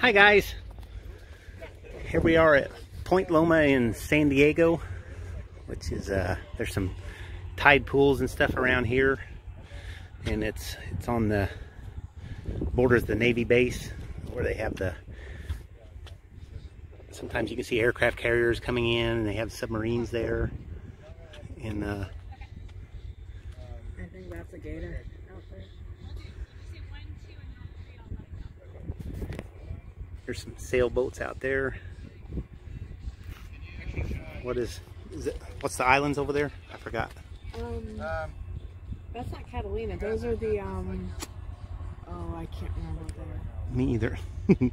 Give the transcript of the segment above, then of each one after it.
Hi guys. Here we are at Point Loma in San Diego, which is uh there's some tide pools and stuff around here. And it's it's on the borders of the Navy base where they have the sometimes you can see aircraft carriers coming in and they have submarines there. And uh I think that's a gator out there. There's some sailboats out there. What is, is it, what's the islands over there? I forgot. Um, that's not Catalina. Those are the, um, oh, I can't remember what they Me either.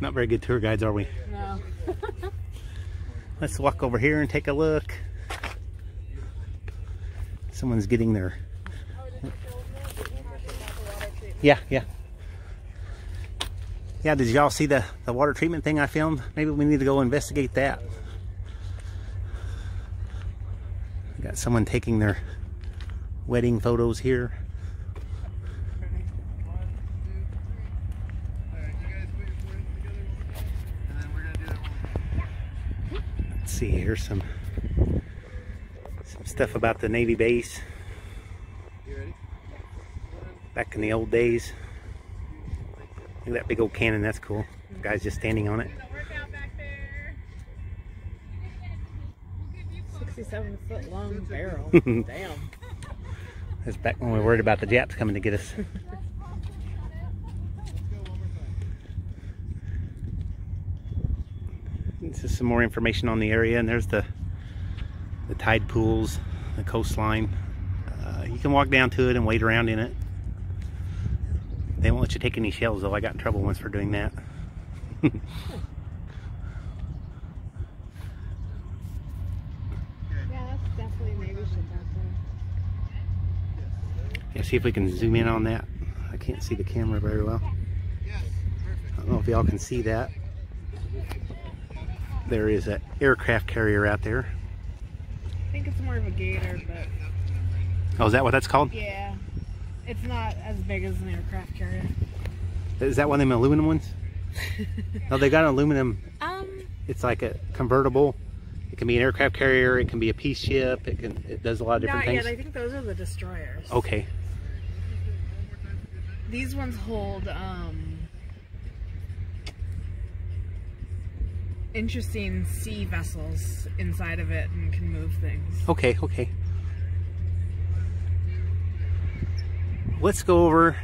Not very good tour guides, are we? No. Let's walk over here and take a look. Someone's getting their, yeah, yeah. Yeah, did y'all see the, the water treatment thing I filmed? Maybe we need to go investigate that. Got someone taking their wedding photos here. Let's see, here's some some stuff about the Navy base. Back in the old days. Look at that big old cannon, that's cool. guy's just standing on it. 67 foot long barrel. Damn. That's back when we were worried about the Japs coming to get us. this is some more information on the area, and there's the the tide pools, the coastline. Uh, you can walk down to it and wade around in it. They won't let you take any shells, though. I got in trouble once for doing that. Yeah, that's definitely Navy ship out there. Yeah, see if we can zoom in on that. I can't see the camera very well. I don't know if y'all can see that. There is an aircraft carrier out there. I think it's more of a gator, but Oh, is that what that's called? yeah. It's not as big as an aircraft carrier. Is that one of them aluminum ones? no, they got an aluminum. Um, It's like a convertible. It can be an aircraft carrier. It can be a peace ship. It can. It does a lot of different not things. yet. I think those are the destroyers. Okay. These ones hold um, interesting sea vessels inside of it and can move things. Okay. Okay. Let's go over,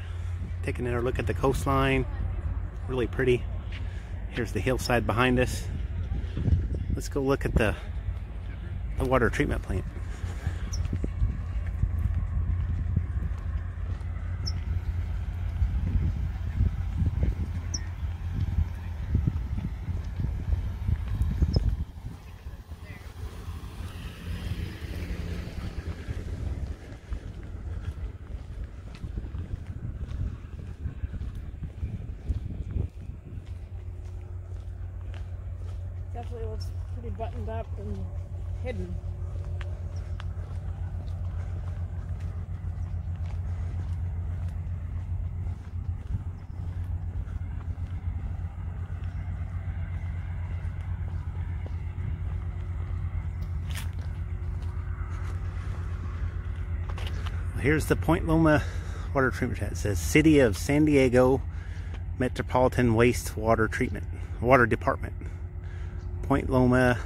taking another look at the coastline. Really pretty. Here's the hillside behind us. Let's go look at the, the water treatment plant. Buttoned up and hidden. Here's the Point Loma water treatment plant. It says City of San Diego Metropolitan Wastewater Treatment Water Department. Point Loma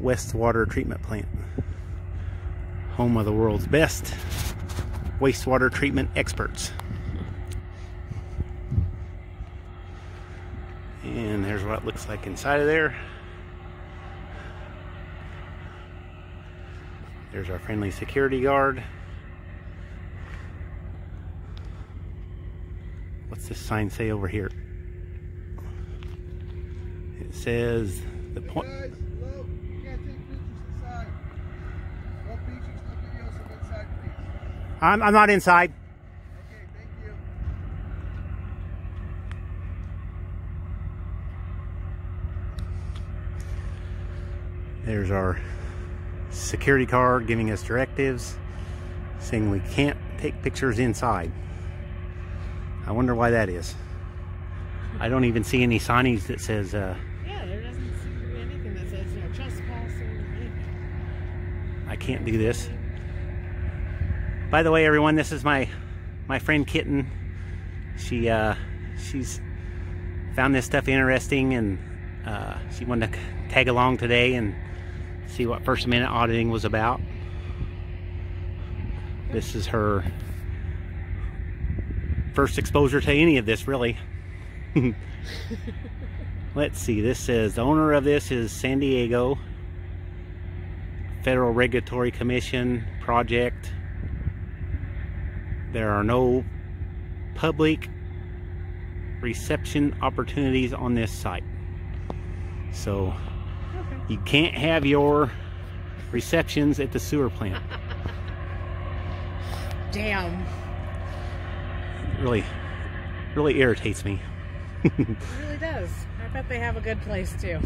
Wastewater Treatment Plant. Home of the world's best wastewater treatment experts. And there's what it looks like inside of there. There's our friendly security guard. What's this sign say over here? It says the point. Guys, hello. You can't take pictures inside. No pictures, no videos of inside, please. I'm, I'm not inside. Okay, thank you. There's our security card giving us directives saying we can't take pictures inside. I wonder why that is. I don't even see any signage that says, uh, I can't do this. By the way, everyone, this is my my friend Kitten. She uh, she's found this stuff interesting, and uh, she wanted to tag along today and see what First Amendment auditing was about. This is her first exposure to any of this, really. Let's see. This says the owner of this is San Diego Federal Regulatory Commission project. There are no public reception opportunities on this site. So Okay. you can't have your receptions at the sewer plant. Damn. really, really irritates me. It really does. I bet they have a good place too.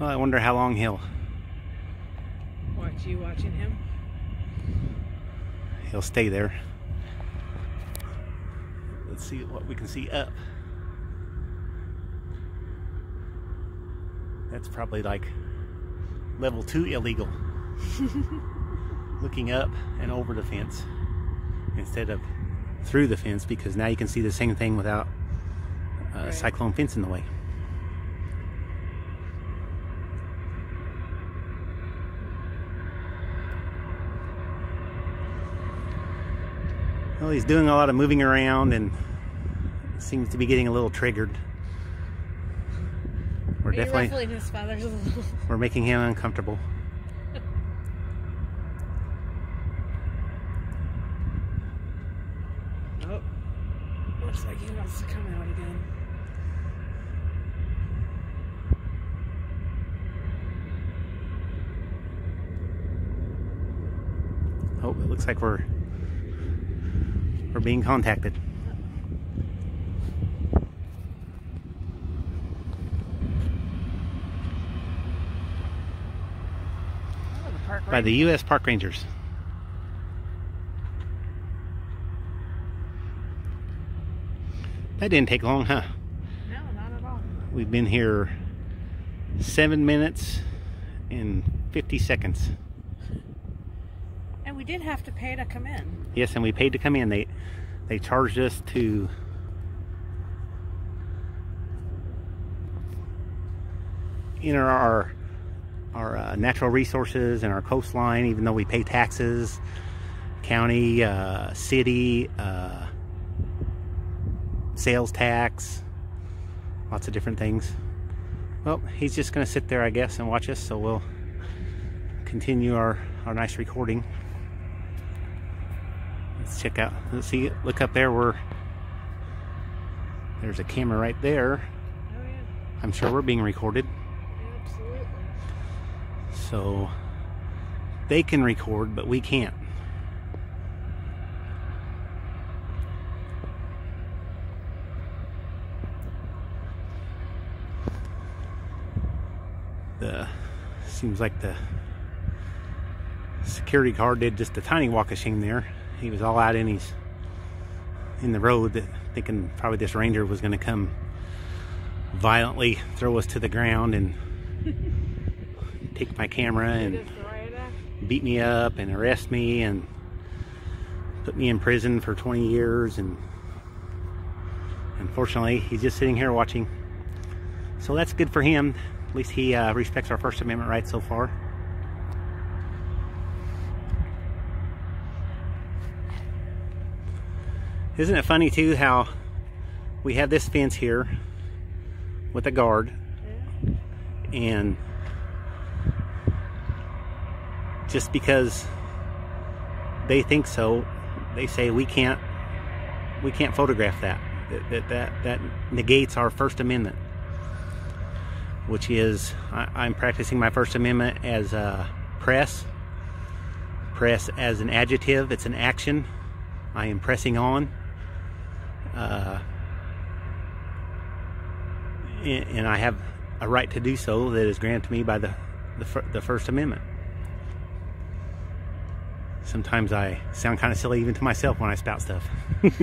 Well, I wonder how long he'll Watch you watching him. he'll stay there. Let's see what we can see up. That's probably like level two illegal. Looking up and over the fence instead of through the fence because now you can see the same thing without a Right. cyclone fence in the way. Well, he's doing a lot of moving around and seems to be getting a little triggered. We're you definitely his feathers a little? we're making him uncomfortable. Oh. Looks like he wants to come out again. Oh, it looks like we're being contacted. Oh, the by the U.S. Park Rangers. That didn't take long, huh? No, not at all. We've been here seven minutes and 50 seconds. We did have to pay to come in. Yes, and we paid to come in. They they charged us to enter our our uh, natural resources and our coastline, even though we pay taxes, county, uh, city, uh, sales tax, lots of different things. Well, he's just going to sit there, I guess, and watch us. So we'll continue our our nice recording. Let's check out. Let's see. Look up there. Where there's a camera right there. Oh, yeah. I'm sure we're being recorded. Absolutely. So they can record, but we can't. The seems like the security guard did just a tiny walk of shame there. He was all out in his in the road, that- thinking probably this ranger was going to come violently throw us to the ground and take my camera and Did the riot act? beat me up and arrest me and put me in prison for 20 years and unfortunately he's just sitting here watching. So that's good for him. At least he uh, respects our first amendment rights so far isn't it funny too how we have this fence here with a guard and just because they think so, they say we can't we can't photograph that. That that that, that negates our First Amendment, which is I, I'm practicing my First Amendment as a press. Press as an adjective, it's an action. I am pressing on. Uh, and I have a right to do so that is granted to me by the the, the First Amendment. Sometimes I sound kind of silly even to myself when I spout stuff. You'd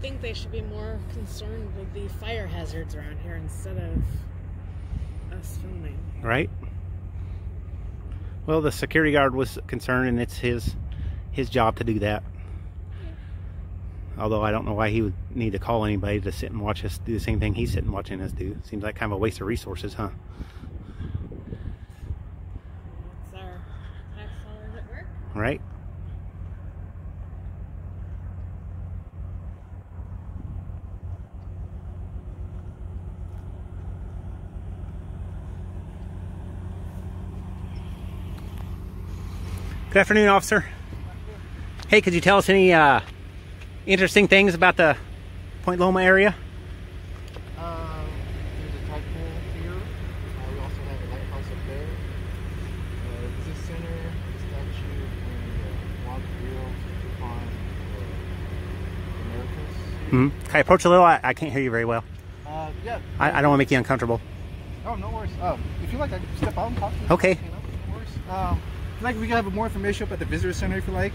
think they should be more concerned with the fire hazards around here instead of filming. right? Well, the security guard was concerned, and it's his his job to do that. Although I don't know why he would need to call anybody to sit and watch us do the same thing he's sitting watching us do. Seems like kind of a waste of resources, huh? It's our tax dollars at work. Right? Good afternoon, officer. Hey, could you tell us any uh, interesting things about the Point Loma area? Um, there's a tide pool here. Uh, we also have a lighthouse up there. Uh, business center, the statue, and Coupon, uh, Americas. hmm Can I approach a little? I, I can't hear you very well. Uh, yeah. I, I don't want to make you uncomfortable. Oh, no worries. Um, if you like, I can step out and talk to you. Okay. You know, no worries. Um, like, we can have more information up at the visitor center if you like.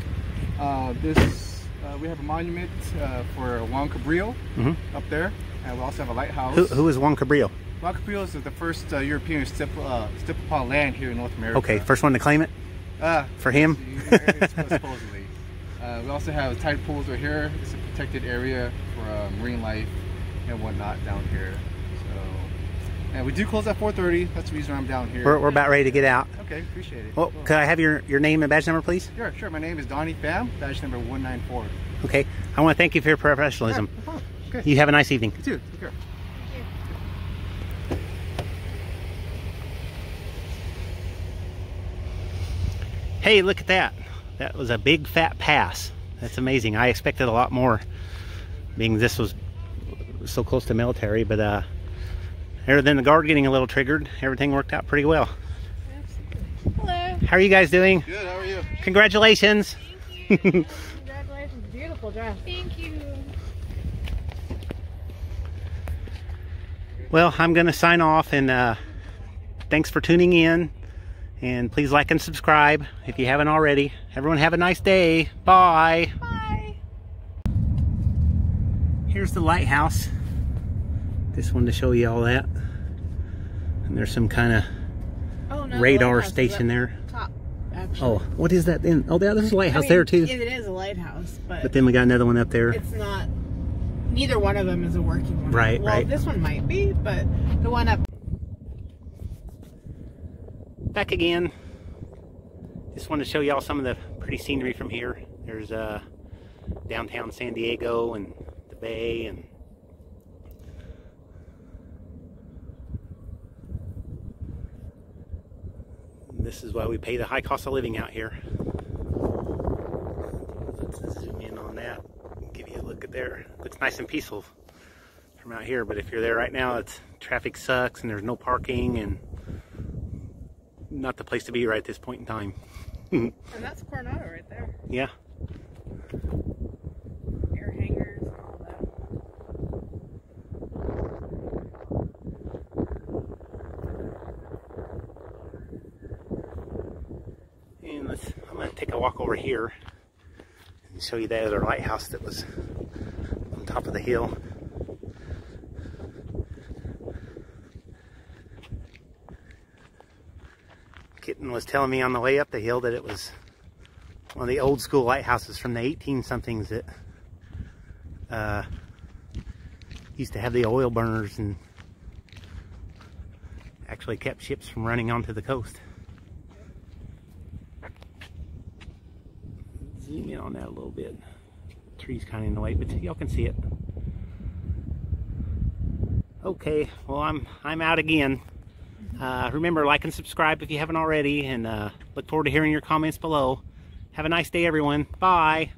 Uh, this, uh, we have a monument uh, for Juan Cabrillo hmm up there. And we also have a lighthouse. Who, who is Juan Cabrillo? Juan Cabrillo is the first uh, European to step, uh, step upon land here in North America. Okay, first one to claim it Uh, for him. supposedly. Uh, we also have tide pools right here. It's a protected area for uh, marine life and whatnot down here. And we do close at 4:30. That's the reason I'm down here. We're, we're about ready to get out. okay, appreciate it. Well, Cool. could I have your, your name and badge number, please? Sure, sure. My name is Donnie Pham, badge number 194. Okay. I want to thank you for your professionalism. Yeah, no. Okay. You have a nice evening. You too. Take care. Hey, look at that. That was a big fat pass. That's amazing. I expected a lot more, being this was so close to military, but uh, other than the guard getting a little triggered, everything worked out pretty well. Hello. How are you guys doing? Good. How are you? Congratulations. Thank you. Congratulations. Beautiful dress. Thank you. Well, I'm going to sign off and uh, thanks for tuning in. And please like and subscribe if you haven't already. Everyone have a nice day. Bye. Bye. Here's the lighthouse. Just wanted to show you all that. And there's some kind of Oh, no, radar is station there. Top. Oh, what is that then? Oh, there's a lighthouse I mean, there too. It is a lighthouse, but, But then we got another one up there. it's not. Neither one of them is a working one. Right, well, right. this one might be, but the one up. Back again. Just wanted to show y'all some of the pretty scenery from here. There's uh, downtown San Diego and the bay and this is why we pay the high cost of living out here. Let's zoom in on that. Give you a look at there. Looks nice and peaceful from out here, but if you're there right now, it's traffic sucks and there's no parking and not the place to be right at this point in time. And that's Coronado right there. Yeah. Air hangers and all that. And let's, I'm going to take a walk over here and show you that other lighthouse that was on top of the hill. Kitten was telling me on the way up the hill that it was one of the old school lighthouses from the 18 somethings that uh, used to have the oil burners and actually kept ships from running onto the coast. Zoom in on that a little bit. Tree's kind of in the way, but y'all can see it. Okay, well I'm I'm out again. Uh, remember, like and subscribe if you haven't already, and uh, look forward to hearing your comments below. Have a nice day, everyone. Bye.